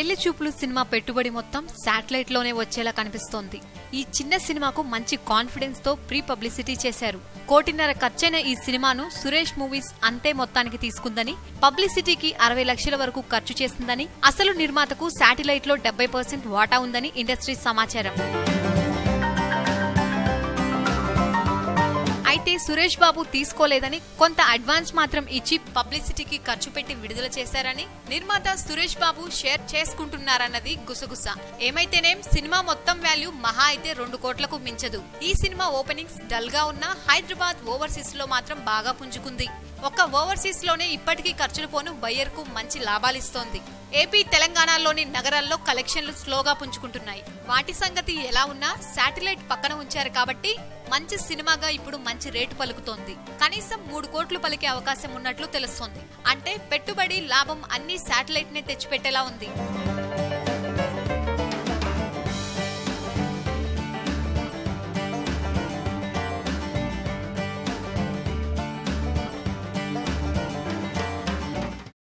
పెళ్ళి చూపులు సినిమా పెట్టుబడి మొత్తం శాటిలైట్లోనే వచ్చేలా కనిపిస్తోంది. ఈ చిన్న సినిమాకు మంచి కాన్ఫిడెన్స్తో ప్రీ పబ్లిసిటీ చేశారు. కోటిన్నర ఖర్చైన ఈ సినిమాను సురేష్ మూవీస్ అంతే మొత్తానికి తీసుకుందని పబ్లిసిటీకి అరవై లక్షల వరకు ఖర్చు చేసిందని అసలు నిర్మాతకు శాటిలైట్లో డెబ్బై పర్సెంట్ వాటా ఉందని ఇండస్ట్రీ సమాచారం. అయితే సురేష్ బాబు తీసుకోలేదని కొంత అడ్వాన్స్ మాత్రం ఇచ్చి పబ్లిసిటీకి ఖర్చు పెట్టి విడుదల చేశారని నిర్మాత సురేష్ బాబు షేర్ చేసుకుంటున్నారన్నది గుసగుస. ఏమైతేనేం సినిమా మొత్తం వాల్యూ మహా అయితే రెండు కోట్లకు మించదు. ఈ సినిమా ఓపెనింగ్స్ డల్గా ఉన్న హైదరాబాద్ ఓవర్సీస్లో మాత్రం బాగా పుంజుకుంది. ఒక్క ఓవర్సీస్లోనే ఇప్పటికీ ఖర్చులు పోను బయ్యర్కు మంచి లాభాలిస్తోంది. ఏపీ తెలంగాణలోని నగరాల్లో కలెక్షన్లు స్లోగా పుంజుకుంటున్నాయి. వాటి సంగతి ఎలా ఉన్నా శాటిలైట్ పక్కన ఉంచారు కాబట్టి మంచి సినిమాగా ఇప్పుడు మంచి రేటు పలుకుతోంది. కనీసం మూడు కోట్లు పలికే అవకాశం ఉన్నట్లు తెలుస్తోంది. అంటే పెట్టుబడి లాభం అన్ని శాటిలైట్ నే తెచ్చిపెట్టేలా ఉంది.